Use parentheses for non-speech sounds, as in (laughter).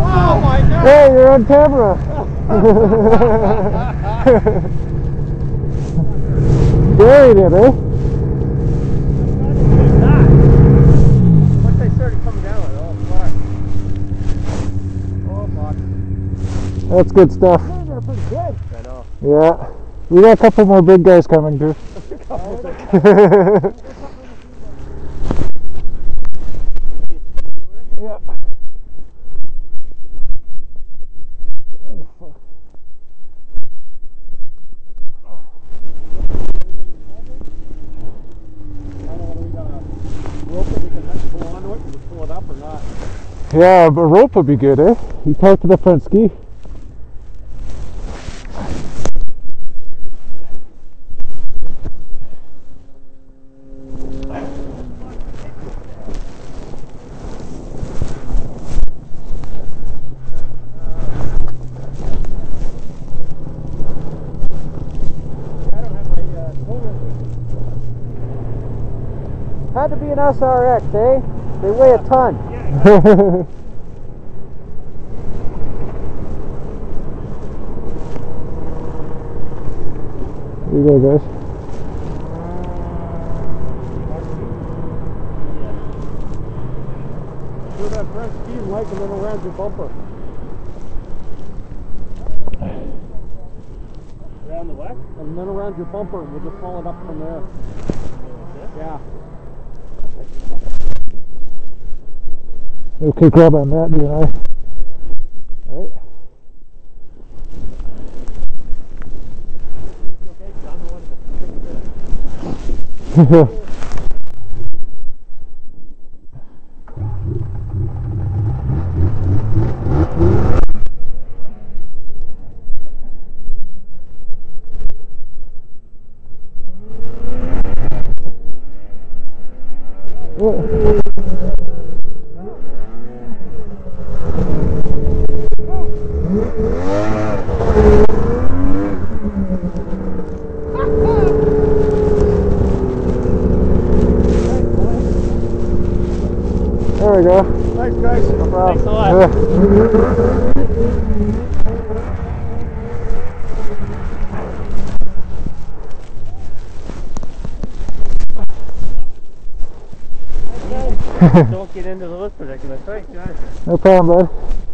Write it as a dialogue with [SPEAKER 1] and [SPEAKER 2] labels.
[SPEAKER 1] Oh my god!
[SPEAKER 2] hey, you're on camera. (laughs) Buried it, eh?
[SPEAKER 1] Once they started coming down, it all flat. Oh fuck.
[SPEAKER 2] That's good stuff.
[SPEAKER 1] Good.
[SPEAKER 2] Yeah. We got a couple more big guys coming too. (laughs) yeah. Yeah, a rope would be good, eh? You tie it to the front ski.
[SPEAKER 1] I don't have my uh, tow rope with me.
[SPEAKER 3] Had to be an SRX, eh? They weigh a ton.
[SPEAKER 1] Yeah. (laughs)
[SPEAKER 2] Here you go, guys.
[SPEAKER 1] Do that front ski and like and then around your bumper. Around the what? And then around your bumper. We'll just follow it up from there. Yeah.
[SPEAKER 2] Okay, grab on that, you and (laughs) I
[SPEAKER 1] 'cause I'm the one that fixed it.
[SPEAKER 2] There we go.
[SPEAKER 1] Thanks, guys. No
[SPEAKER 2] problem.
[SPEAKER 1] Thanks a lot.
[SPEAKER 2] Yeah. (laughs)
[SPEAKER 1] Don't get into those predicaments. Thanks, guys.
[SPEAKER 2] No problem, bud.